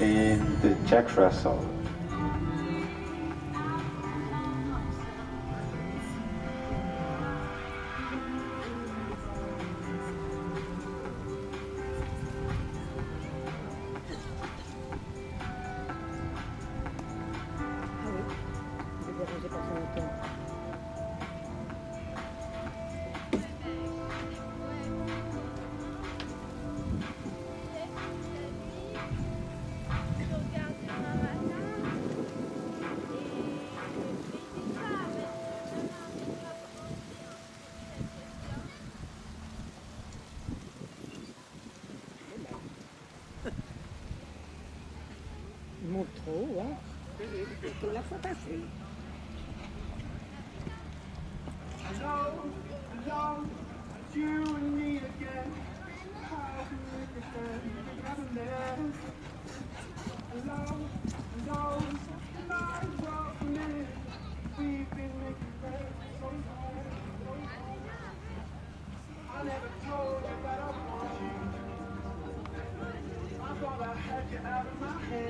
in the Jack Russell. Monte trop haut, hein. Hello, hello. I never told you that I want you. I thought I had you out of my head.